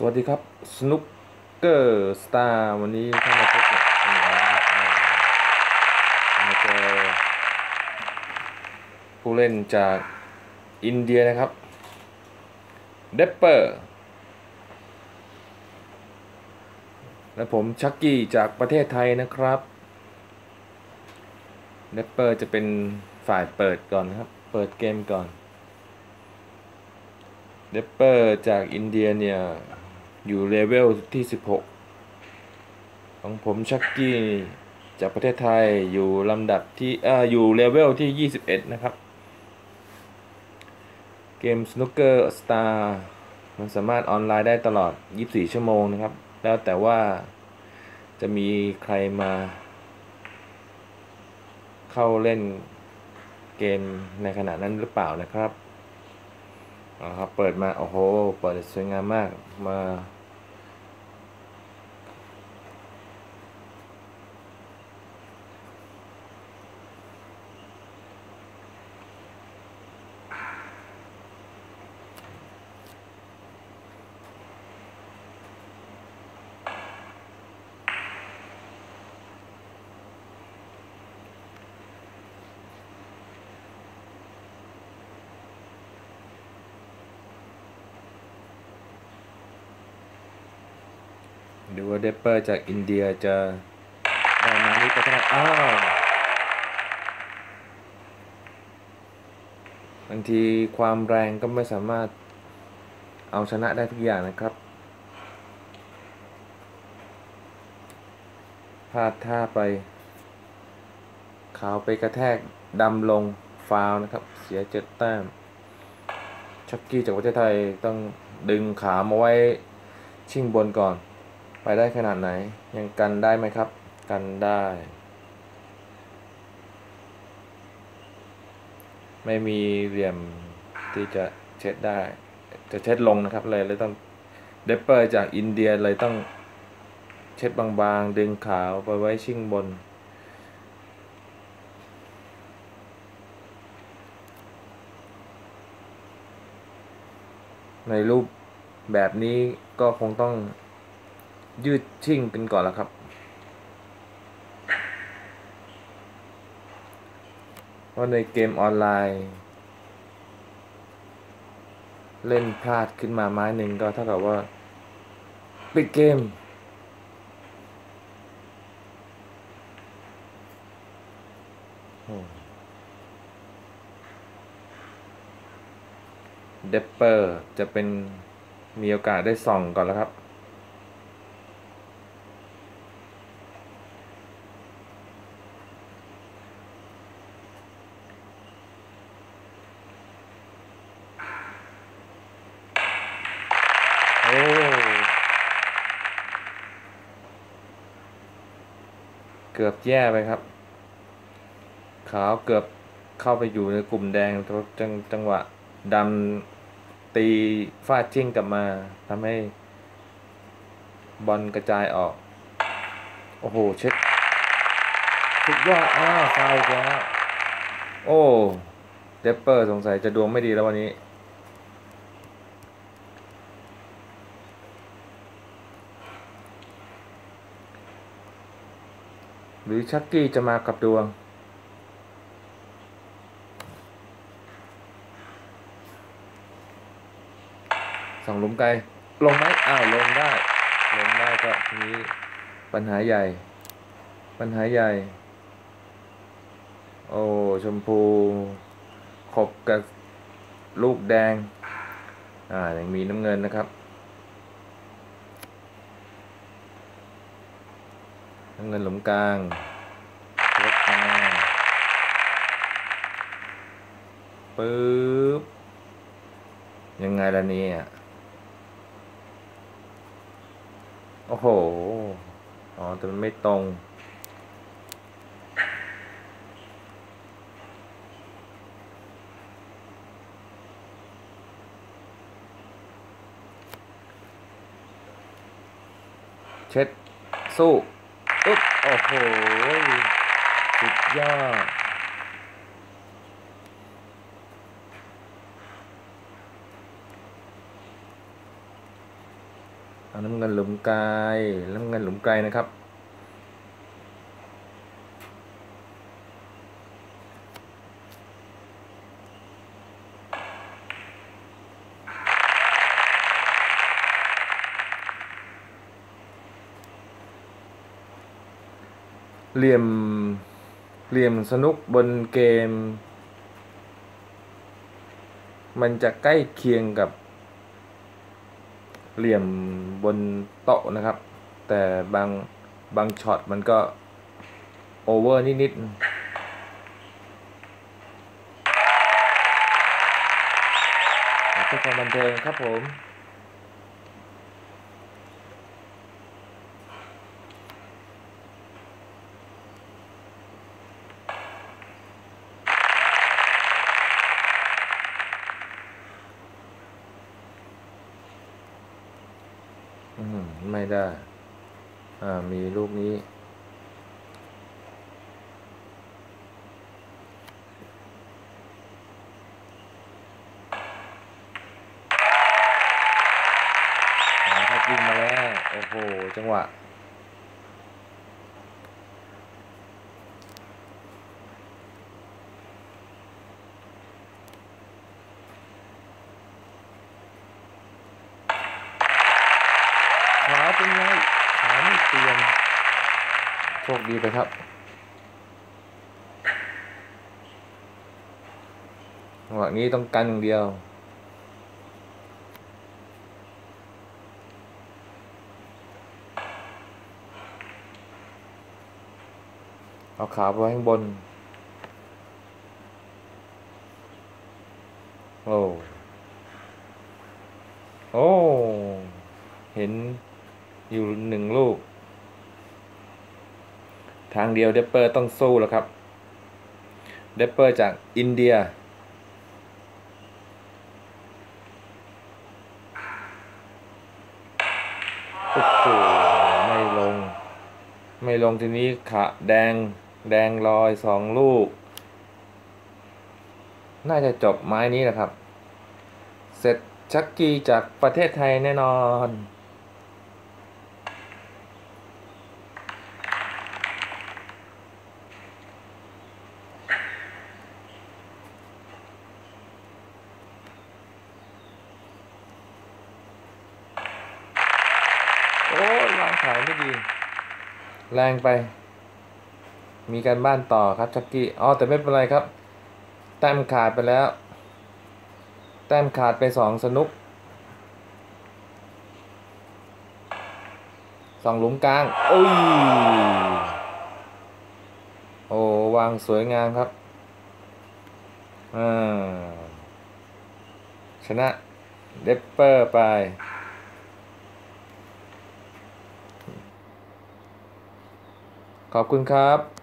สวัสดีครับ Snooker Stars วันนี้เข้ามาพบกับผมอีกแล้วนะครับมาเจอผู้เล่นจากอินเดียนะครับเดปเปอร์และผมชักกี้จากประเทศไทยนะครับเดปเปอร์จะเป็นฝ่ายเปิดก่อนนะครับ เปิดเกมก่อนเดปเปอร์จากอินเดียเนี่ย อยู่เลเวลที่ 16 ของผมชักกี้จากประเทศไทยอยู่ลำดับที่อ่าอยู่เลเวลที่ 21 นะครับ เกม Snooker Star มันสามารถออนไลน์ได้ตลอด 24 ชั่วโมงนะครับ แล้วแต่ว่าจะมีใครมาเข้าเล่นเกมในขณะนั้นหรือเปล่านะครับ เอครับ เปิดมา โอ้โห เปิดสวยงามมากมา ดูว่าเดปเปอร์จากอินเดียจะได้มานี้ไปเท่าไหร่อ้าวบางทีความแรงก็ไม่สามารถเอาชนะได้ทุกอย่างนะครับพลาดท่าไปขาวไปกระแทกดำลงฟาวนะครับ เสียเจ็ดแต้มชักกี้จากประเทศไทยต้องดึงขามาไว้ชิงบนก่อน ไปได้ขนาดไหน ยังกันได้ไหมครับ กันได้ ไม่มีเหลี่ยมที่จะเช็ดได้ จะเช็ดลงนะครับเลยเลยต้องเดปเปอร์จากอินเดียเลยต้องเช็ดบางๆ ดึงขาวไปไว้ชิ่งบนในรูปแบบนี้ก็คงต้อง ยืดชิ่งกันก่อนแล้วครับ เพราะในเกมออนไลน์ เล่นพลาดขึ้นมาไม้หนึ่งก็เท่ากับว่าปิดเกม เดปเปอร์จะเป็นมีโอกาสได้ส่องก่อนแล้วครับ เกือบแย่ไปครับ ขาวเกือบเข้าไปอยู่ในกลุ่มแดงจังจังหวะดำตีฟาดจิ้งกลับมาทำให้ บอลกระจายออก โอ้โห เช็ดสุดยอดอ้าวฟาวแล้วโอ้ เดปเปอร์สงสัยจะดวงไม่ดีแล้ววันนี้ หรือชักกี้จะมากับดวง สองหลุมไกล ลงไหมอ้าวลงได้ ลงได้ก็ทีนี้ปัญหาใหญ่ ปัญหาใหญ่ โอ้ ชมพู ขบกับลูกแดง อ่ายังมีน้ำเงินนะครับ น้ำเงินหลุมกลางยกมาปึ๊บ ยังไงล่ะเนี่ย โอ้โห อ๋อ แต่มันไม่ตรงเช็ดสู้ อึ๊บโอ้โหสุดยอดน้ำเงินหลุมไกลน้ำเงินหลุมไกลนะครับ เหลี่ยมเหลี่ยมสนุกบนเกม มันจะใกล้เคียงกับเหลี่ยมบนโต๊ะนะครับ แต่บางบางช็อตมันก็โอเวอร์นิดๆเพื่อความบันเทิงครับผม อืมไม่ได้ อ่า มีลูกนี้ครับยิงมาแล้ว โอ้โห จังหวะ เป็นไงขาไม่เปลี่ยนโชคดีไปครับจังหวะนี้ต้องกันอย่างเดียวเอาขาไปไว้ข้างบน โอ้ โอ้ เห็น อยู่หนึ่งลูก ทางเดียวเดปเปอร์ต้องสู้แล้วครับ เดปเปอร์จากอินเดีย โอ้โห ไม่ลง ไม่ลงทีนี้ขะแดงแดงลอยสองลูก น่าจะจบไม้นี้แหละครับ เสร็จชักกี้จากประเทศไทยแน่นอน โอ้ยวางขายไม่ดี แรงไป มีการบ้านต่อครับชักกี้อ๋อแต่ไม่เป็นไรครับ แต้มขาดไปแล้ว แต้มขาดไปสองสนุกสองหลุมกลางโอ้ยโอ้วางสวยงามครับอ่าชนะเดปเปอร์ไป ขอบคุณครับ